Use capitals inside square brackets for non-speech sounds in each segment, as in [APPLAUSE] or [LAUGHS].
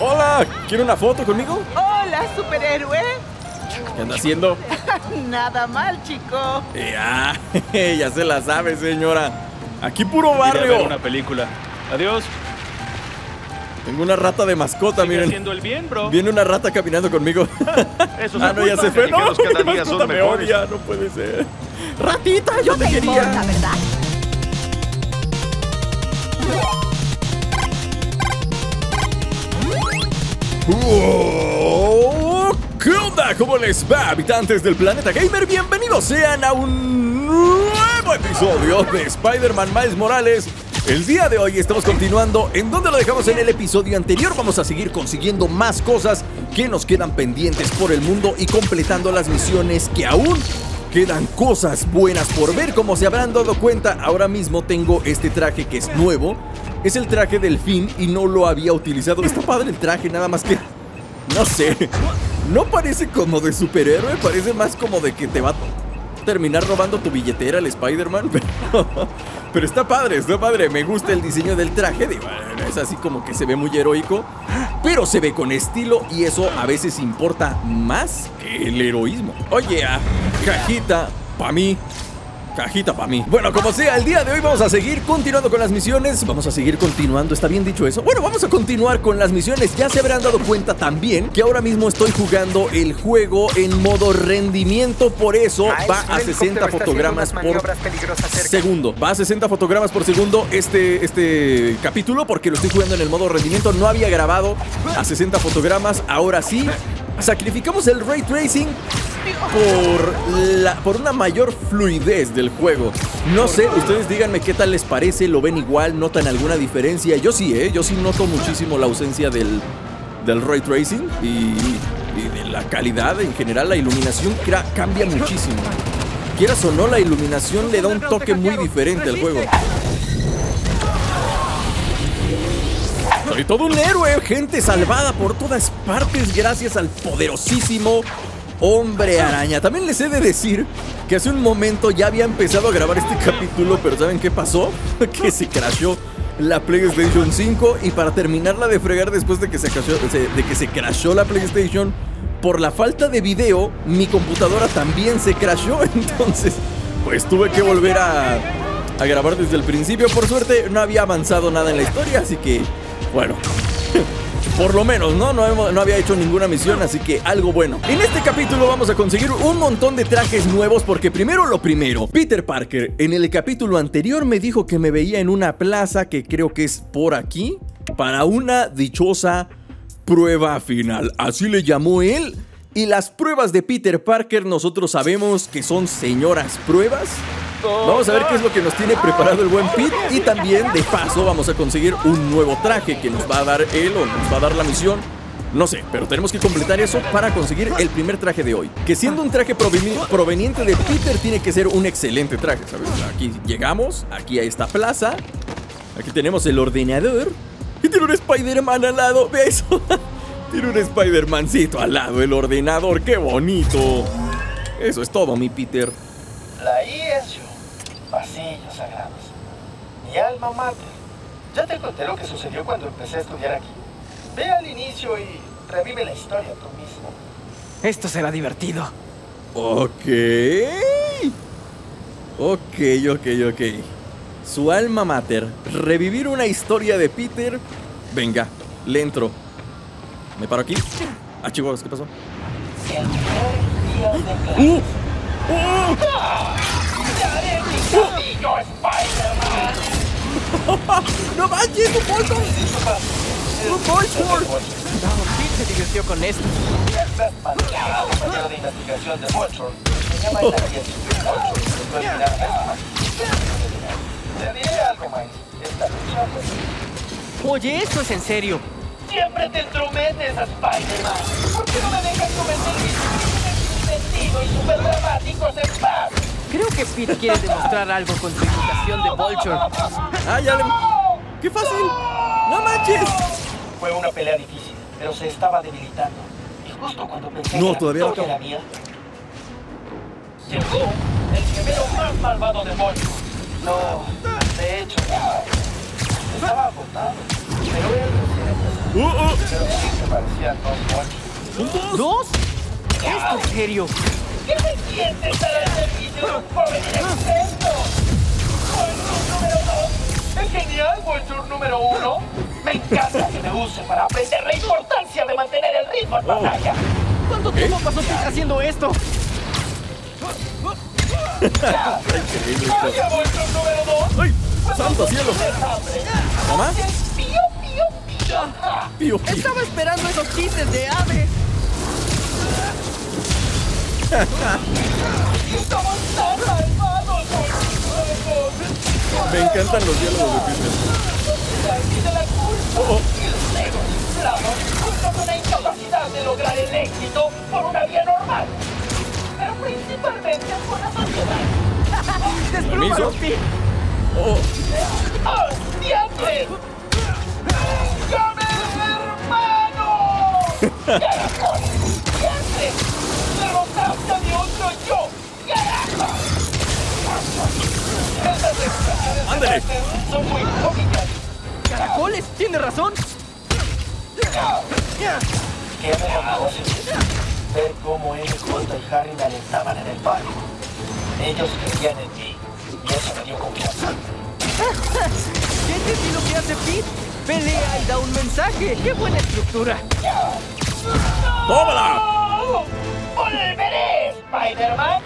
Hola, ¿quiere una foto conmigo? Hola, superhéroe. ¿Qué anda haciendo? [LAUGHS] Nada mal, chico. Ya, [LAUGHS] ya se la sabe, señora. Aquí puro Iré a ver barrio. una película. Adiós. Tengo una rata de mascota, Sigue miren. haciendo el bien, bro. Viene una rata caminando conmigo. [LAUGHS] Eso ah, no, ya se fue. No, cada mi día mascota son me mejores. odia, no puede ser. Ratita, yo No te te quería. importa, ¿verdad? ¡Wow! ¿Qué onda? ¿Cómo les va, habitantes del planeta gamer? Bienvenidos sean a un nuevo episodio de Spider-Man Miles Morales. El día de hoy estamos continuando en donde lo dejamos en el episodio anterior. Vamos a seguir consiguiendo más cosas que nos quedan pendientes por el mundo y completando las misiones que aún quedan cosas buenas por ver. Como se habrán dado cuenta, ahora mismo tengo este traje que es nuevo. Es el traje del fin y no lo había utilizado. Está padre el traje, nada más que no sé. No parece como de superhéroe, parece más como de que te va terminar robando tu billetera el Spider-Man. [LAUGHS] Pero, está padre, está padre. Me gusta el diseño del traje. Bueno, es así como que se ve muy heroico. Pero se ve con estilo y eso a veces importa más que el heroísmo. Oye, ah, cajita, pa' mí. Cajita para mí. Bueno, como sea, el día de hoy vamos a seguir continuando con las misiones. Vamos a seguir continuando, ¿está bien dicho eso? Bueno, vamos a continuar con las misiones. Ya se habrán dado cuenta también que ahora mismo estoy jugando el juego en modo rendimiento. Por eso va a 60 fotogramas por segundo. Va a 60 fotogramas por segundo este, este capítulo porque lo estoy jugando en el modo rendimiento. No había grabado a 60 fotogramas. Ahora sí. Sacrificamos el ray tracing por, la, por una mayor fluidez del juego. No sé, ustedes díganme qué tal les parece, lo ven igual, notan alguna diferencia. Yo sí, ¿eh? Yo sí noto muchísimo la ausencia del, del ray tracing y, y de la calidad en general. La iluminación cambia muchísimo. Quieras o no, la iluminación le da un toque muy diferente al juego. Soy todo un héroe, gente salvada por todas partes gracias al poderosísimo Hombre Araña. También les he de decir que hace un momento ya había empezado a grabar este capítulo, pero ¿saben qué pasó? [LAUGHS] que se crashó la PlayStation 5 y para terminarla de fregar después de que se crashó, de que se la PlayStation, por la falta de video, mi computadora también se crashó, [LAUGHS] entonces pues tuve que volver a, a grabar desde el principio. Por suerte no había avanzado nada en la historia, así que bueno, por lo menos, ¿no? No, no había hecho ninguna misión, así que algo bueno. En este capítulo vamos a conseguir un montón de trajes nuevos porque primero lo primero, Peter Parker en el capítulo anterior me dijo que me veía en una plaza que creo que es por aquí para una dichosa prueba final. Así le llamó él. Y las pruebas de Peter Parker nosotros sabemos que son señoras pruebas. Vamos a ver qué es lo que nos tiene preparado el buen Pete y también de paso vamos a conseguir un nuevo traje que nos va a dar él o nos va a dar la misión. No sé, pero tenemos que completar eso para conseguir el primer traje de hoy. Que siendo un traje proveni- proveniente de Peter tiene que ser un excelente traje, ¿sabes? Aquí llegamos, aquí a esta plaza, aquí tenemos el ordenador y tiene un Spider-Man al lado, ¿ve eso? [LAUGHS] tiene un Spider-Mancito al lado, el ordenador, qué bonito. Eso es todo, mi Peter. La I es. Mi alma mater. Ya te conté lo que sucedió cuando empecé a estudiar aquí. Ve al inicio y revive la historia tú mismo. Esto será divertido. Ok. Ok, ok, ok. Su alma mater. Revivir una historia de Peter. Venga, le entro. ¿Me paro aquí? Ah, chicos, ¿qué pasó? El primer día de clase. ¡Uh! ¡Daré mi castillo, Spider-Man! [LAUGHS] ¡No manches, un Bolton! ¡Un Bolton! Vamos, divirtió con esto. Estás manchado, compañero de investigación de Vulture. Se llama el agente Vulture. Después de mirar Te diré algo, Miles. Esta lucha fue Oye, esto es en serio. Siempre te entrometes, Spider-Man. ¿Por qué no me dejas cometer mis sentidos y super dramáticos en paz? Creo que Pete quiere demostrar algo con su imitación de Vulture. ¡Ah, ya le... ¡Qué fácil! ¡No manches! Fue una pelea difícil, pero se estaba debilitando. Y justo cuando pensé No, que la todavía no victoria acabo. era mía, llegó el gemelo más malvado de Voltron. No, de hecho, estaba agotado. Pero él no se Uh, uh, pero sí que parecían dos mochis. ¿Son dos? ¿Dos? ¿Esto en serio? ¿Qué me sientes al servicio de un joven inexperto? Vulture número dos. Es genial, Vulture número uno. Me encanta que me use para aprender la importancia de mantener el ritmo en batalla. ¿Cuánto tiempo pasó haciendo esto? ¡Vaya, Vulture número dos! ¡Ay! ¡Santo cielo! ¿Mamá? ¡Pío, pío, pío! Pío, pío. Estaba esperando esos chistes de ave. Me encantan los diálogos de Peter. Oh, oh. Junto con la incapacidad de lograr el éxito por una vía normal. Pero principalmente por la sociedad. ¡Desplúmalo. Pete! Oh, ¡Ah, diantre! ¡Llame, hermano! [LAUGHS] ¡Caracol! ¡Diantre! ¡Derrotaste a mi otro yo! ¡Carajo! Estas expresiones de Ándale. son muy cómicas. ¿Caracoles? ¿Tiene razón? ¿Qué me llamaba Ver cómo MJ y Harry me alentaban en el parque. Ellos creían en mí y eso me dio confianza. ¿Ya entendí lo que hace Pete? Pelea y da un mensaje. ¡Qué buena estructura! ¡Tómala! ¡Volveré, Spider-Man!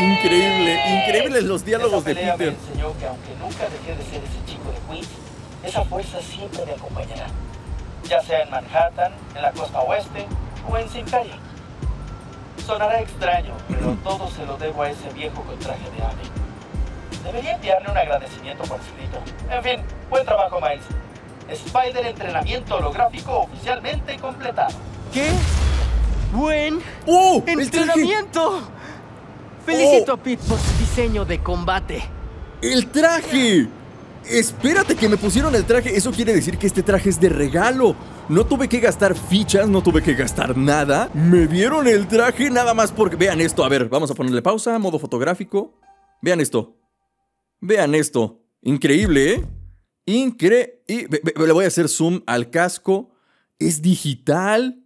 Increíble, increíbles los diálogos de Peter. me enseñó que aunque nunca dejé de ser ese chico de Queens, esa fuerza siempre me acompañará. Ya sea en Manhattan, en la costa oeste o en Sinclair. Sonará extraño, pero [LAUGHS] todo se lo debo a ese viejo con traje de ave. Debería enviarle un agradecimiento por escrito. En fin, buen trabajo, Miles. Spider entrenamiento holográfico oficialmente completado. ¿Qué? ¡Buen ¡Oh! Entrenamiento! Felicito Oh. a Pete por su diseño de combate. ¡El traje! Espérate que me pusieron el traje. Eso quiere decir que este traje es de regalo. No tuve que gastar fichas, no tuve que gastar nada. Me dieron el traje nada más porque... Vean esto, a ver, vamos a ponerle pausa, modo fotográfico. Vean esto. Vean esto. Increíble, ¿eh? Increíble. Le voy a hacer zoom al casco. Es digital.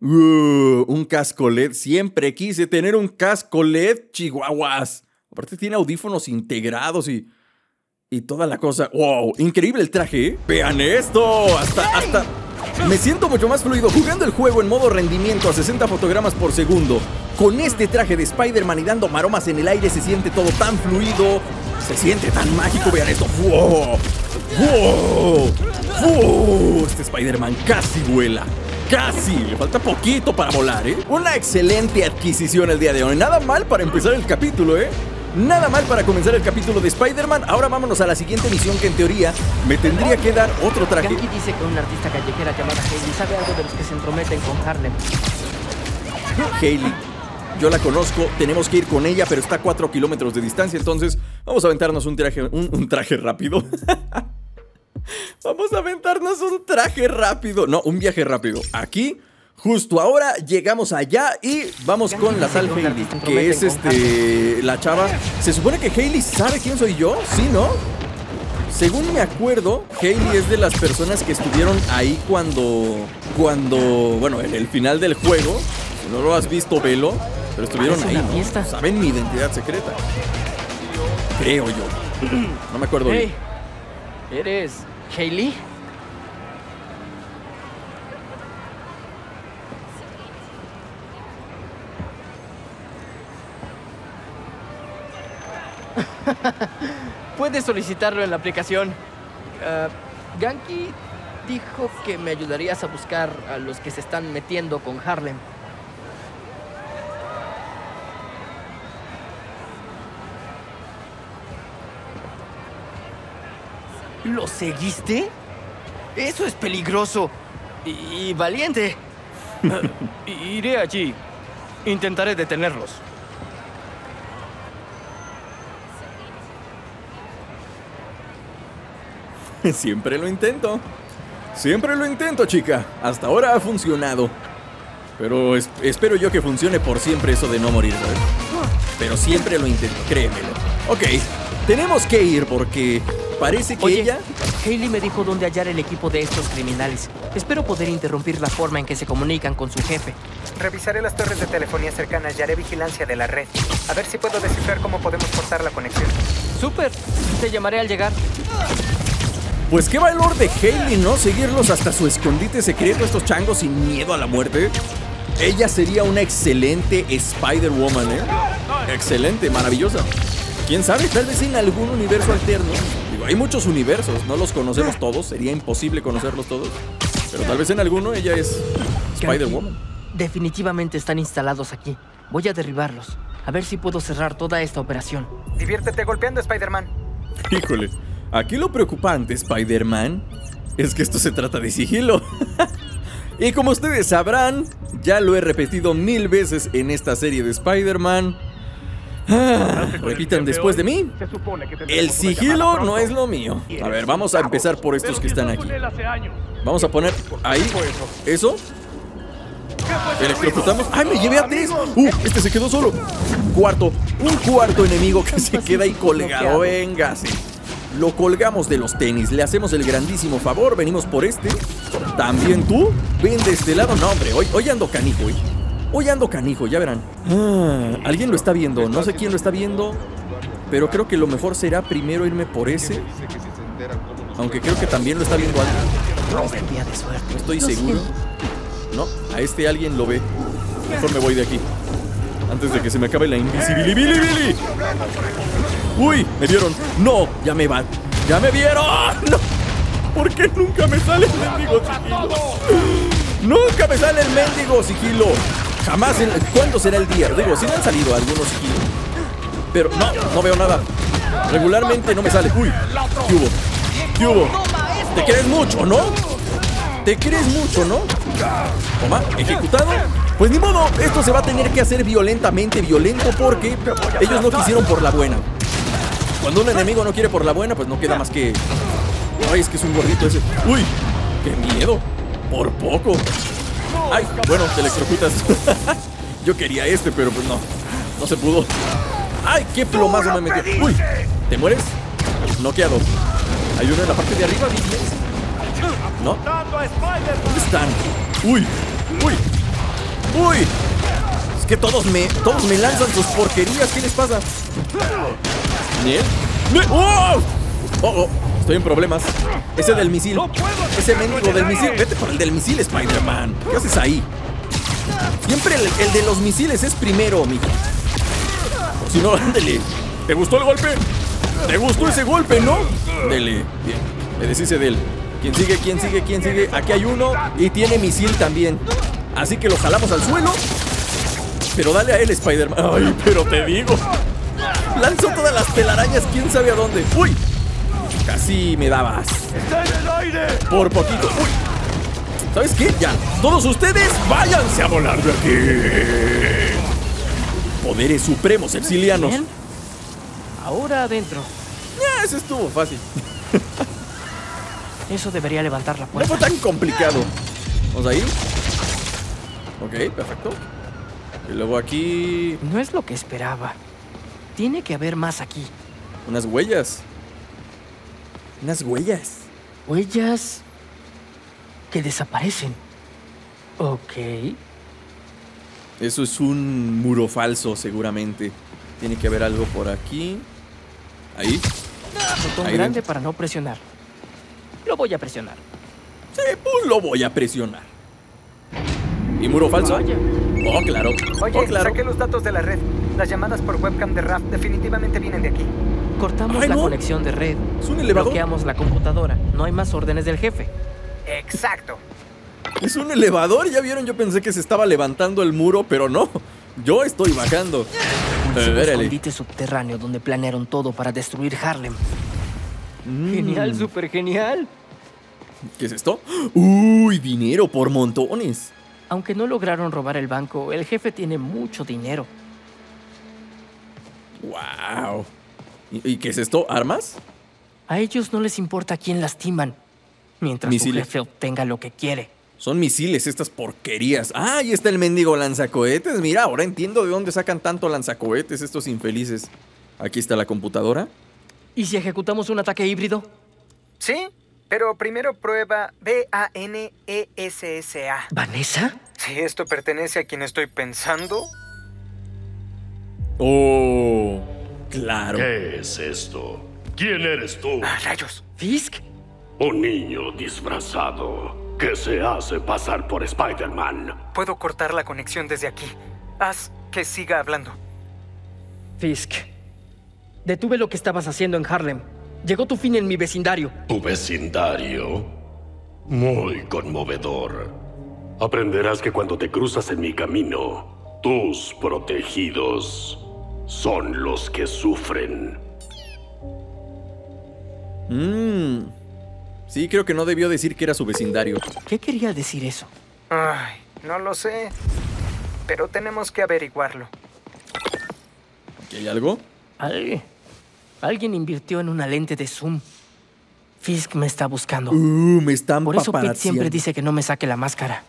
Uh, un casco LED. Siempre quise tener un casco LED, chihuahuas. Aparte tiene audífonos integrados y... Y toda la cosa. ¡Wow! Increíble el traje, ¿eh? Vean esto. Hasta, hasta... Me siento mucho más fluido jugando el juego en modo rendimiento a 60 fotogramas por segundo. Con este traje de Spider-Man y dando maromas en el aire se siente todo tan fluido. Se siente tan mágico. Vean esto. ¡Wow! ¡Wow! ¡Wow! Este Spider-Man casi vuela. Casi, le falta poquito para volar, ¿eh? Una excelente adquisición el día de hoy. Nada mal para empezar el capítulo, ¿eh? Nada mal para comenzar el capítulo de Spider-Man. Ahora vámonos a la siguiente misión que en teoría me tendría que dar otro traje. Yankee dice que una artista callejera llamada Hailey sabe algo de los que se entrometen con Harlem. Hailey. Yo la conozco, tenemos que ir con ella, pero está a 4 kilómetros de distancia, entonces vamos a aventarnos un traje, un, un traje rápido. [LAUGHS] vamos a aventarnos un traje rápido. No, un viaje rápido. Aquí, justo ahora, llegamos allá y vamos con la un Hailey, que es este, la chava. Se supone que Hailey sabe quién soy yo, ¿sí, no? Según me acuerdo, Hailey es de las personas que estuvieron ahí cuando. Cuando. Bueno, en el final del juego. Si no lo has visto, velo. Pero estuvieron ahí. ¿no? Saben mi identidad secreta. Creo yo. No me acuerdo Hey, bien. ¿eres Hailey? [LAUGHS] Puedes solicitarlo en la aplicación. Ah, Ganki dijo que me ayudarías a buscar a los que se están metiendo con Harlem. ¿Lo seguiste? Eso es peligroso. Y, y valiente. [LAUGHS] Eh, Iré allí. Intentaré detenerlos. [LAUGHS] Siempre lo intento. Siempre lo intento, chica. Hasta ahora ha funcionado. Pero es- espero yo que funcione por siempre eso de no morir, ¿sabes? Pero siempre lo intento, créemelo. Ok, tenemos que ir porque parece que Oye, ella... Hailey me dijo dónde hallar el equipo de estos criminales. Espero poder interrumpir la forma en que se comunican con su jefe. Revisaré las torres de telefonía cercanas y haré vigilancia de la red. A ver si puedo descifrar cómo podemos cortar la conexión. Súper. Te llamaré al llegar. Pues qué valor de Hailey, ¿no? Seguirlos hasta su escondite secreto, estos changos sin miedo a la muerte. Ella sería una excelente Spider-Woman, ¿eh? Excelente, maravillosa. ¿Quién sabe? Tal vez en algún universo alterno. Digo, hay muchos universos, no los conocemos todos, sería imposible conocerlos todos. Pero tal vez en alguno ella es Spider-Woman. Definitivamente están instalados aquí. Voy a derribarlos. A ver si puedo cerrar toda esta operación. Diviértete golpeando, Spider-Man. Híjole, aquí lo preocupante, Spider-Man, es que esto se trata de sigilo. [LAUGHS] y como ustedes sabrán, ya lo he repetido mil veces en esta serie de Spider-Man. Ah, repitan después de mí. El sigilo no es lo mío. A ver, vamos a empezar por estos que están aquí. Vamos a poner ahí. ¿Eso? Electrocutamos. ¡Ay, me llevé a tres! ¡Uh! Este se quedó solo. Cuarto. Un cuarto enemigo que se queda ahí colgado. Venga, sí. Lo colgamos de los tenis. Le hacemos el grandísimo favor. Venimos por este. También tú. Ven de este lado. No, hombre. Hoy, hoy ando canijo, ¿eh? Hoy ando canijo, ya verán. Ah, alguien lo está viendo. No sé quién lo está viendo. Pero creo que lo mejor será primero irme por ese. Aunque creo que también lo está viendo alguien. No estoy seguro. No, a este alguien lo ve. Mejor me voy de aquí. Antes de que se me acabe la invisibilidad. Uy, me vieron. No, ya me van. Ya me vieron. No. ¿Por qué nunca me sale el mendigo sigilo? Nunca me sale el mendigo sigilo. Jamás. En... ¿Cuándo será el día? Digo, si me han salido algunos sigilos. Pero no, no veo nada. Regularmente no me sale. Uy, ¿qué hubo? ¿Qué hubo? ¿Te crees mucho, no? ¿Te crees mucho, no? Toma, ejecutado. Pues ni modo, esto se va a tener que hacer violentamente violento porque ellos no quisieron por la buena. Cuando un enemigo no quiere por la buena, pues no queda más que. Ay, es que es un gordito ese. ¡Uy! ¡Qué miedo! Por poco. ¡Ay! Bueno, te electrocutas. [LAUGHS] Yo quería este, pero pues no. No se pudo. ¡Ay! ¡Qué plomazo me metió! ¡Uy! ¿Te mueres? Noqueado. Hay uno en la parte de arriba, ¿dices? ¿No? ¿Dónde están? ¡Uy! ¡Uy! ¡Uy! Es que todos me, todos me lanzan sus porquerías. ¿Qué les pasa? ¿Miel? ¡Me- ¡Oh! ¡Oh, oh! Estoy en problemas. Ese del misil. Ese mendigo del misil. Vete por el del misil, Spider-Man. ¿Qué haces ahí? Siempre el, el de los misiles es primero, mijo. Si no, ándele. ¿Te gustó el golpe? ¿Te gustó ese golpe, no? Dele. Bien. Me deshice de él. ¿Quién sigue? ¿Quién sigue? ¿Quién sigue? Aquí hay uno y tiene misil también. Así que lo jalamos al suelo. Pero dale a él, Spider-Man. Ay, pero te digo. Lanzó todas las telarañas, quién sabe a dónde. ¡Uy! Casi me dabas. Por poquito. ¡Uy! ¿Sabes qué? Ya. Todos ustedes váyanse a volar de aquí. Poderes supremos exilianos. Bien. Ahora adentro. Ya, eso estuvo fácil. Eso debería levantar la No puerta. fue tan complicado. Vamos ahí. Ok, perfecto. Y luego aquí. No es lo que esperaba. Tiene que haber más aquí. Unas huellas. Unas huellas. Huellas que desaparecen. Ok. Eso es un muro falso, seguramente. Tiene que haber algo por aquí. Ahí. Botón Ahí grande dentro. para no presionar. Lo voy a presionar. Sí, pues lo voy a presionar. ¿Y muro falso? Vaya. Oh, claro. Oye, oh, claro. saqué los datos de la red. Las llamadas por webcam de RAF definitivamente vienen de aquí. Cortamos Ay, la no. conexión de red. ¿Es un elevador? Bloqueamos la computadora. No hay más órdenes del jefe. Exacto. Es un elevador. Ya vieron, yo pensé que se estaba levantando el muro, pero no. Yo estoy bajando. Un Eh, escondite subterráneo donde planearon todo para destruir Harlem. Mm. Genial, súper genial. ¿Qué es esto? Uy, dinero por montones. Aunque no lograron robar el banco, el jefe tiene mucho dinero. Wow. ¿Y, y qué es esto? ¿Armas? A ellos no les importa a quién lastiman, mientras Misiles. su jefe obtenga lo que quiere. Son misiles estas porquerías. Ah, ahí está el mendigo lanzacohetes. Mira, ahora entiendo de dónde sacan tanto lanzacohetes estos infelices. Aquí está la computadora. ¿Y si ejecutamos un ataque híbrido? Sí, pero primero prueba B-A-N-E-S-S-A. ¿Vanessa? Si esto pertenece a quien estoy pensando, Oh, claro. ¿Qué es esto? ¿Quién eres tú? ¡Ah, rayos! ¿Fisk? Un niño disfrazado que se hace pasar por Spider-Man. Puedo cortar la conexión desde aquí. Haz que siga hablando. Fisk. Detuve lo que estabas haciendo en Harlem. Llegó tu fin en mi vecindario. Tu vecindario. Muy conmovedor. Aprenderás que cuando te cruzas en mi camino, tus protegidos son los que sufren. Mmm. Sí, creo que no debió decir que era su vecindario. ¿Qué quería decir eso? Ay, no lo sé. Pero tenemos que averiguarlo. ¿Que ¿Hay algo? Al- Alguien invirtió en una lente de zoom. Fisk me está buscando. Uh, me están Por eso Pete siempre dice que no me saque la máscara.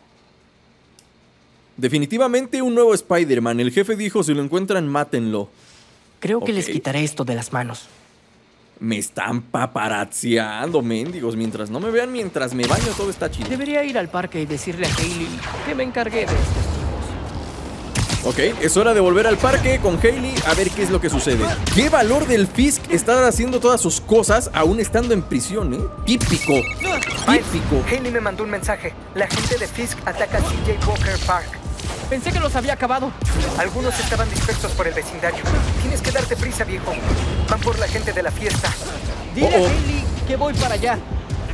Definitivamente un nuevo Spider-Man. El jefe dijo, si lo encuentran, mátenlo. Creo que les quitaré esto de las manos. Me están paparazziando, mendigos. Mientras no me vean, mientras me baño, todo está chido. Debería ir al parque y decirle a Hailey que me encargué de estos tipos. Ok, es hora de volver al parque con Hailey a ver qué es lo que sucede. ¿Qué valor del Fisk estar haciendo todas sus cosas aún estando en prisión, eh? Típico. Típico. Haley me mandó un mensaje. La gente de Fisk ataca a CJ Walker Park. Pensé que los había acabado. Algunos estaban dispersos por el vecindario. Tienes que darte prisa, viejo. Van por la gente de la fiesta. Dile Oh, oh. a Hailey que voy para allá.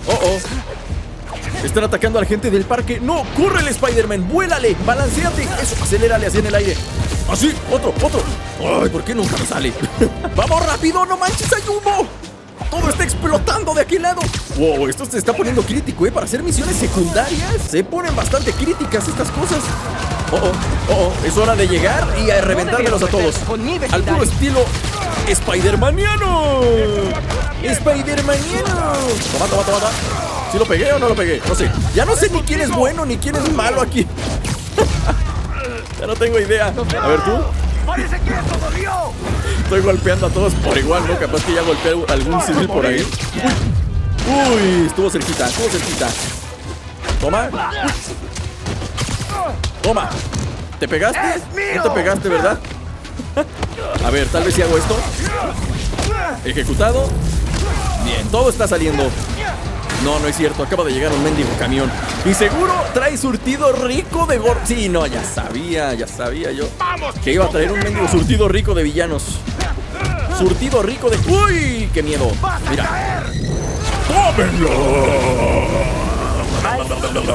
Oh, oh. Están atacando a la gente del parque. ¡No! ¡Córrele, Spider-Man! ¡Vuélale! ¡Balanceate! Eso, acelérale así en el aire. ¡Así! ¡Otro! ¡Otro! ¡Ay! ¿Por qué nunca me sale? [LAUGHS] ¡Vamos rápido! ¡No manches! ¡Hay humo! ¡Todo está explotando de aquel lado! ¡Wow! Esto se está poniendo crítico, ¿eh? Para hacer misiones secundarias se ponen bastante críticas estas cosas. ¡Oh, oh! ¡Oh, oh! Es hora de llegar y a reventármelos a todos. Al puro estilo Spider-Maniano. Spider-Maniano. Toma, toma, toma, toma. ¿Sí lo pegué o no lo pegué? No sé. Ya no sé ni quién es bueno ni quién es malo aquí. [LAUGHS] ya no tengo idea. A ver tú. ¡Parece dolió! Estoy golpeando a todos por igual, ¿no? Capaz que ya golpeé algún civil por ahí. Uy, Uy, estuvo cerquita, estuvo cerquita. Toma. Toma. ¿Te pegaste? No te pegaste, ¿verdad? A ver, tal vez si hago esto. Ejecutado. Bien, todo está saliendo. No, no es cierto. Acaba de llegar un mendigo camión. Y seguro trae surtido rico de gor... Sí, no, ya sabía, ya sabía yo. Que iba a traer un mendigo surtido rico de villanos. Surtido rico de... ¡Uy! ¡Qué miedo! Mira.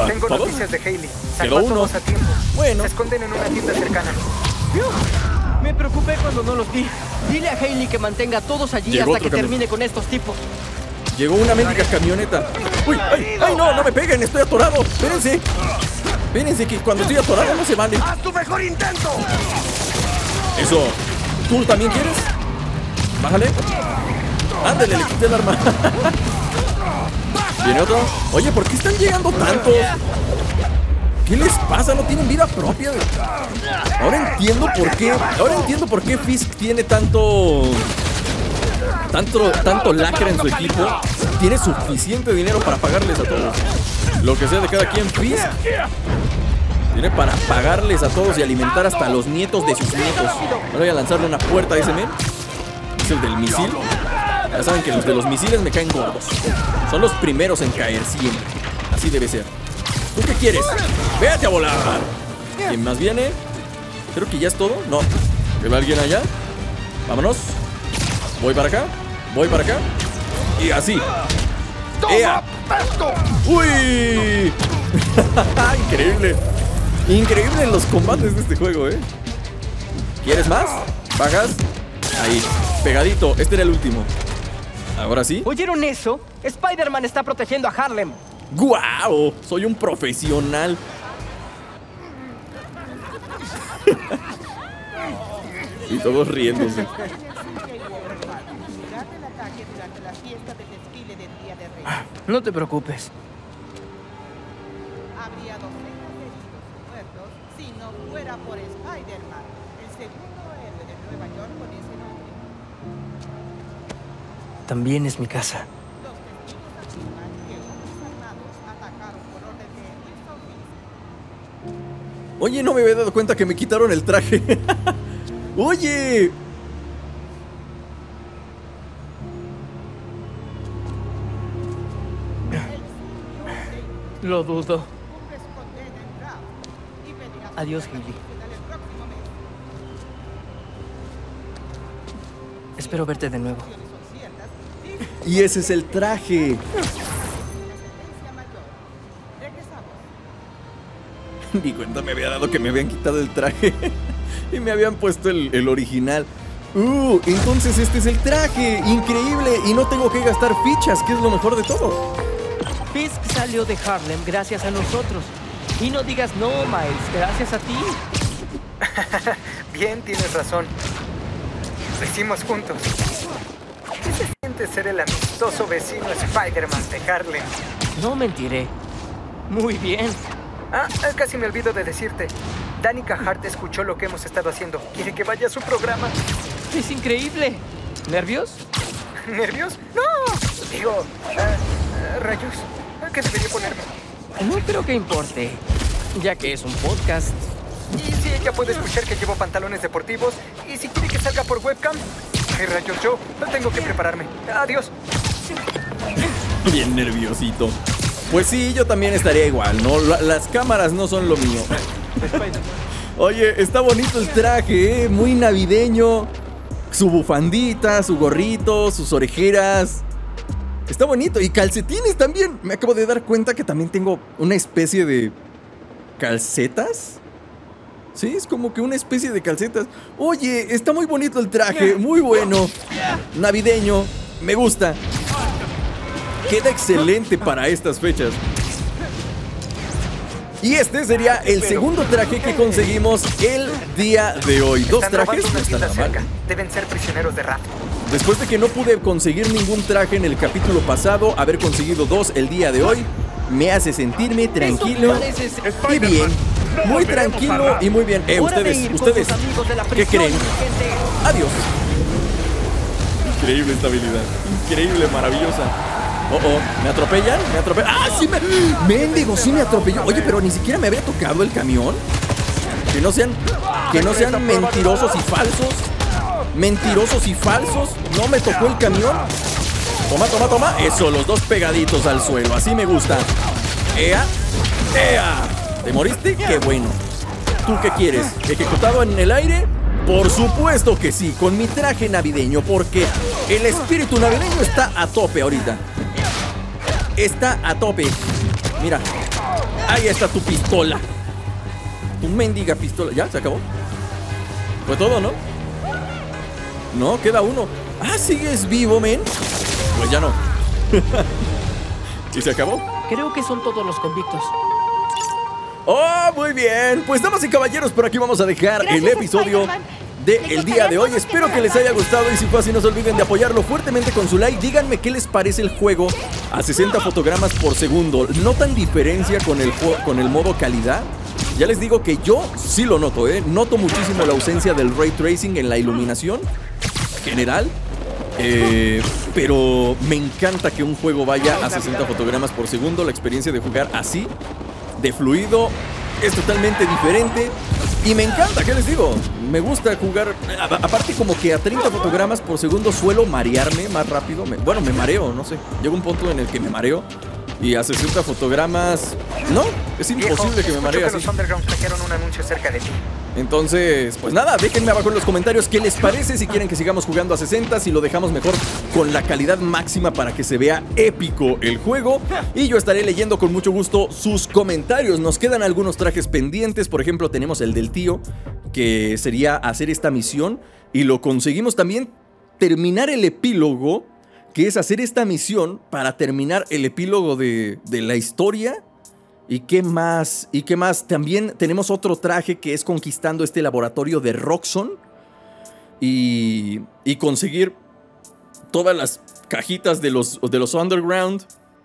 Tengo ¿Todos? noticias de Haley. Quedó a uno. todos a tiempo. Bueno. Se esconden en una tienda cercana. Me preocupé cuando no los vi. Dile a Hailey que mantenga a todos allí Llegó hasta que camión. termine con estos tipos. Llegó una mendiga camioneta. ¡Uy! ¡Ay! ¡Ay, no! ¡No me peguen! ¡Estoy atorado! ¡Espérense! Espérense que cuando estoy atorado no se vale. ¡Haz tu mejor intento! Eso. ¿Tú también quieres? Bájale. Ándale, le quité el arma. [LAUGHS] ¿Viene otro? Oye, ¿por qué están llegando tantos? ¿Qué les pasa? No tienen vida propia. Ahora entiendo por qué. Ahora entiendo por qué Fisk tiene tanto. Tanto, tanto lacra en su equipo. Tiene suficiente dinero para pagarles a todos. Lo que sea de cada quien, Fisk. Tiene para pagarles a todos y alimentar hasta los nietos de sus nietos. Ahora voy a lanzarle una puerta a ese men. Es el del misil. Ya saben que los de los misiles me caen gordos. Son los primeros en caer siempre. Así debe ser. ¿Tú qué quieres? ¡Véate a volar! ¿Quién más viene? Creo que ya es todo. No. ¿Ve alguien allá? Vámonos. Voy para acá. Voy para acá. Y así. ¡Ea! ¡Uy! [LAUGHS] Increíble. Increíble los combates de este juego, ¿eh? ¿Quieres más? ¿Bajas? Ahí. Pegadito. Este era el último. Ahora sí. ¿Oyeron eso? Spider-Man está protegiendo a Harlem. ¡Guau! Soy un profesional. [LAUGHS] y todos riéndose. No te preocupes. habría docenas de heridos muertos si no fuera por Spider-Man, el segundo héroe de Nueva York con ese nombre. también es mi casa. Los testigos afirman que hombres armados atacaron por orden de Wilson Fisk. Oye, no me había dado cuenta que me quitaron el traje. [LAUGHS] Oye. Lo dudo. Adiós, mes. Espero verte de nuevo. Y ese es el traje. Ni cuenta me había dado que me habían quitado el traje. y me habían puesto el, el original. Uh, entonces este es el traje. Increíble. Y no tengo que gastar fichas, que es lo mejor de todo. Fisk salió de Harlem gracias a nosotros. Y no digas no, Miles, gracias a ti. [LAUGHS] Bien, tienes razón. Lo hicimos juntos. ¿Qué se siente ser el amistoso vecino Spider-Man de Harlem? No mentiré. Muy bien. Ah, ah, casi me olvido de decirte. Danica Hart escuchó lo que hemos estado haciendo. Quiere que vaya a su programa. Es increíble. ¿Nervios? [LAUGHS] ¿Nervios? ¡No! Digo, ah, ah, rayos. ¿Qué debería ponerme? No creo que importe, ya que es un podcast. Y si ella puede escuchar que llevo pantalones deportivos, y si quiere que salga por webcam. Ay, rayos, yo tengo que prepararme. Adiós. Bien nerviosito. Pues sí, yo también estaría igual, ¿no? La- las cámaras no son lo mío. [LAUGHS] Oye, está bonito el traje, ¿eh? Muy navideño. Su bufandita, su gorrito, sus orejeras. Está bonito. Y calcetines también. Me acabo de dar cuenta que también tengo una especie de... ¿Calcetas? Sí, es como que una especie de calcetas. Oye, está muy bonito el traje, muy bueno. Navideño, me gusta. Queda excelente para estas fechas. Y este sería el segundo traje que conseguimos el día de hoy. Dos Están trajes, no una está tienda nada mal. Deben ser prisioneros de rato. Después de que no pude conseguir ningún traje en el capítulo pasado, haber conseguido dos el día de hoy me hace sentirme tranquilo y bien. Muy tranquilo y muy bien. Eh, ustedes, ustedes, sus amigos de la ¿qué creen? Adiós. Increíble esta habilidad. Increíble, maravillosa. Oh, oh, ¿me atropellan? ¿Me atropellan? ¡Ah, sí me... Mendigo, sí me atropelló. Oye, pero ni siquiera me había tocado el camión. Que no sean... Que no sean mentirosos y falsos. Mentirosos y falsos. No me tocó el camión. Toma, toma, toma. Eso, los dos pegaditos al suelo. Así me gusta. ¡Ea! ¡Ea! ¿Te moriste? ¡Qué bueno! ¿Tú qué quieres? ¿Ejecutado en el aire? Por supuesto que sí, con mi traje navideño, porque el espíritu navideño está a tope ahorita. Está a tope. Mira, ahí está tu pistola. Tu mendiga pistola. ¿Ya? ¿Se acabó? Fue todo, ¿no? No, queda uno. Ah, sigues vivo, men. Pues ya no. [LAUGHS] ¿Y se acabó? Creo que son todos los convictos. Oh, muy bien. Pues damas y caballeros, por aquí vamos a dejar Gracias, el episodio Spider-Man. de Me el día de hoy. Espero que les haya gustado y si fue así no se olviden de apoyarlo fuertemente con su like. Díganme qué les parece el juego a 60 fotogramas por segundo. ¿Notan diferencia con el, con el modo calidad? Ya les digo que yo sí lo noto, ¿eh? Noto muchísimo la ausencia del ray tracing en la iluminación general. Eh, pero me encanta que un juego vaya a 60 fotogramas por segundo. La experiencia de jugar así, de fluido, es totalmente diferente. Y me encanta, ¿qué les digo? Me gusta jugar. aparte, como que a 30 fotogramas por segundo suelo marearme más rápido. Bueno, me mareo, no sé. Llega un punto en el que me mareo. Y a 60 fotogramas. No, es imposible que me maree así. un anuncio cerca de ti. Entonces, pues nada, déjenme abajo en los comentarios qué les parece, si quieren que sigamos jugando a 60, si lo dejamos mejor con la calidad máxima para que se vea épico el juego. Y yo estaré leyendo con mucho gusto sus comentarios. Nos quedan algunos trajes pendientes, por ejemplo tenemos el del tío, que sería hacer esta misión. Y lo conseguimos también terminar el epílogo, que es hacer esta misión para terminar el epílogo de, de la historia. ¿Y qué más? ¿Y qué más? También tenemos otro traje que es conquistando este laboratorio de Roxxon y, y conseguir todas las cajitas de los, de los Underground.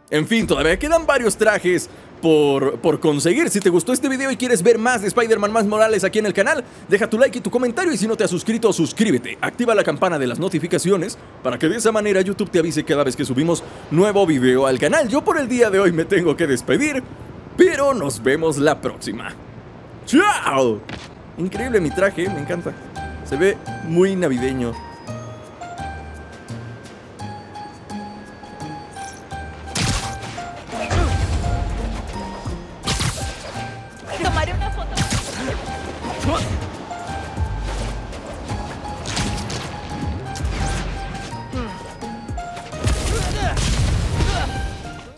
En fin, todavía quedan varios trajes por, conseguir. Si te gustó este video y quieres ver más de Spider-Man más Morales aquí en el canal, deja tu like y tu comentario y si no te has suscrito, suscríbete. Activa la campana de las notificaciones para que de esa manera YouTube te avise cada vez que subimos nuevo video al canal. Yo por el día de hoy me tengo que despedir, pero nos vemos la próxima. ¡Chao! Increíble mi traje, me encanta. Se ve muy navideño.